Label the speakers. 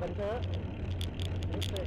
Speaker 1: กันเถอะรู้สึก